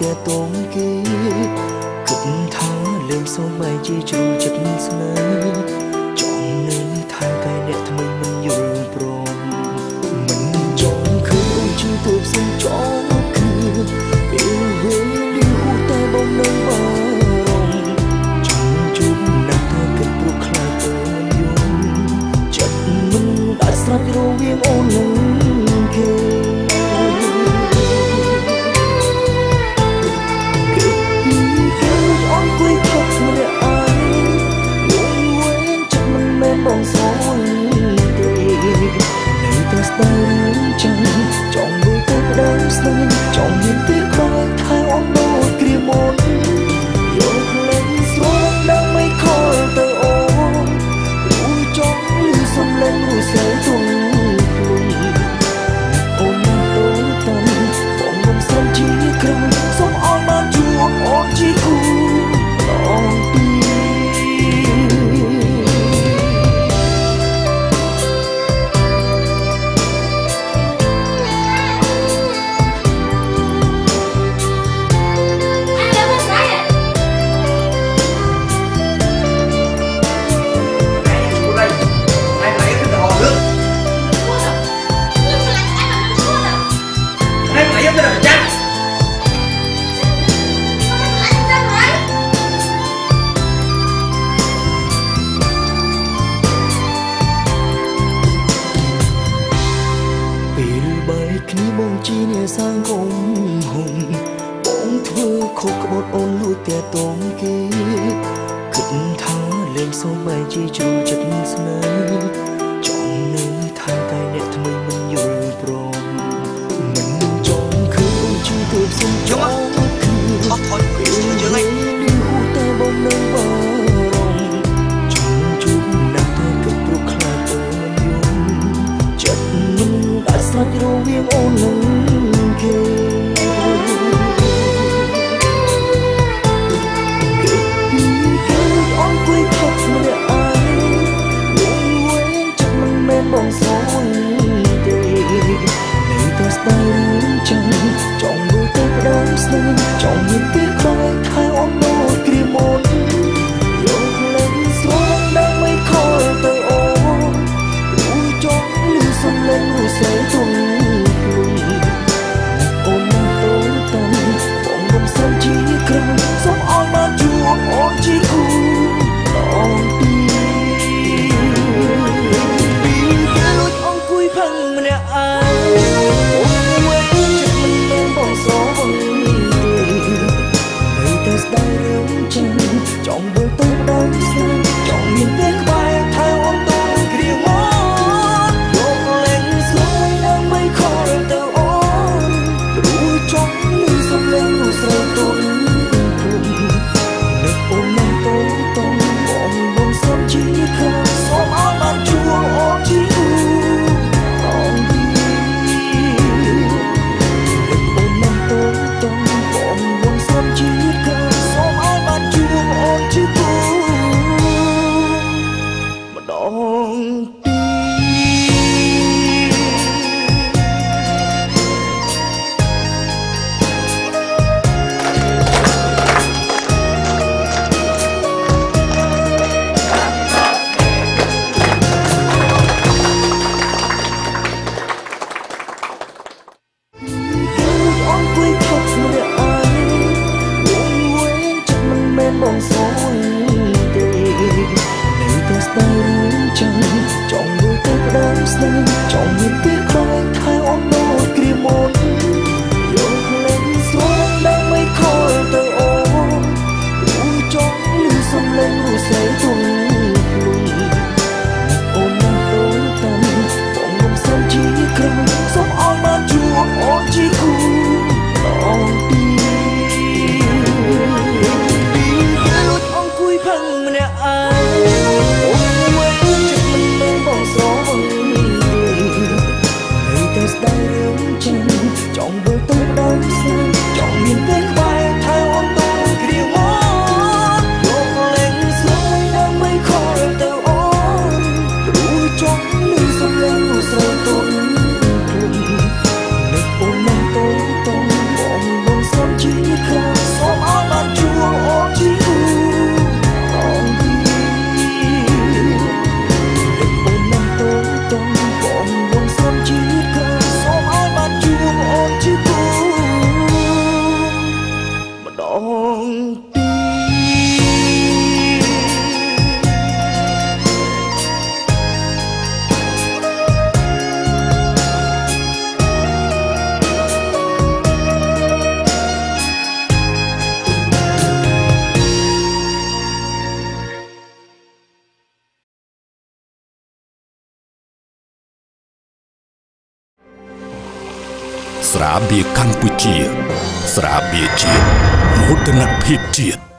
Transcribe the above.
ទាទុំគេគិតថាលឿនសូម្បីជាជ្រុលចិត្តស្នេហ៍ចង់នឹងថាតែអ្នកថ្មីមិនយល់ព្រមមិនចង់ឃើញអូនជាទូផ្សេងចង់ឃើញពេលវេលាហួសតែបងនៅបរំចង់ជួបអ្នកតែគិតព្រោះខ្លាចអូនយល់ចិត្តមិនអាចស្រាប់រវាងអូននឹង សើងគុំហុំបងធ្វើខុសក្បត់អូនលួចតែតងគេគិតថាលេងសូមបែជាជួចិត្តស្នេហ៍ចង់នឹង ចង់ចង់មើលទៅក្តោបស្នេហ៍ចង់មានគេ 爱。 ស្រាបៀរកម្ពុជា ស្រាបៀរជាតិមោទនភាពជាតិ